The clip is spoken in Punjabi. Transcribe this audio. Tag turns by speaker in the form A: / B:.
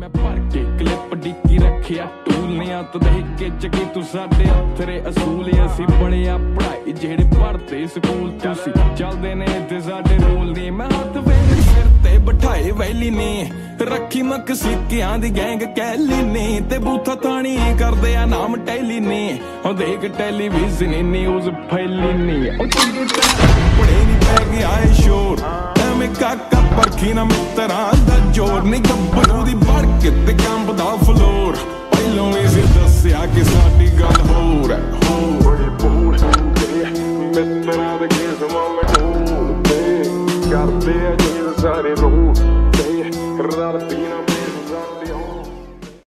A: ਮੈਂ ਭਰ ਕੇ ਕਲਿੱਪ ਡਿੱਕੀ ਰੱਖਿਆ। ਟੂਲ ਨੇ ਹੱਥ ਕੇ ਚੱਕੀ ਤੂੰ ਸਾਡੇ ਅਥਰੇ ਅਸੂਲ ਅਸੀਂ ਬਣਿਆ ਪੜਾਈ ਜਿਹੜੇ ਪੜਦੇ ਸਕੂਲ ਤੁਸੀਂ ਚੱਲਦੇ ਨੇ ਇੱਥੇ ਸਾਡੇ ਰੂਲ ਨਹੀਂ ਮੈਂ ਹੱਥ ਵੇਲੇ ਸਿਰ ਤੇ ਬਿਠਾਏ ਵੈਲੀ ਨੇ। ਰੱਖੀ ਮੱਕ ਦੀ ਗੈਂਗ ਕੈਲੀ ਨੇ। ਤੇ ਬੂਥਾ ਥਾਣੀ ਕਰਦੇ ਆ ਨਾਮ ਟੈਲੀ ਨੇ। ਉਹ ਦੇਖ ਟੈਲੀਵਿਜ਼ਨ ਨਿਊਜ਼ ਫੈਲੀ ਨੇ। ਉਹ ਚੰਗੇ ਬੜੇ ਨਹੀਂ ਪੈ ਗਿਆ ਏ ਸ਼ੋਰ। ਐਵੇਂ ਕਾਕਾ ਪਰਖੀ ਨਾ ਮਿੱਤਰਾਂ ਦਾ ਜੋਰ। ਨਹੀਂ ਗੱਭਰੂ ਕਿਤੇ ਕੰਮ ਦਾ ਫਲੋਰ। ਪਹਿਲੋਂ ਵੀ ਸੀ ਦੱਸਿਆ ਕਿ ਸਾਡੀ ਗੱਲ ਹੋਰ ਹੈ, ਹੋਰ। ਬੜੀ ਬੋਰ ਹੁੰਦੇ ਮਿੱਤਰਾਂ ਦੇ ਕਿਸਮ ਮੈਂ ਕਰਦੇ ਆ ਜੇ ਸਾਰੇ ਰੋਹ ਤੇ ਰਲ ਪੀਣਾ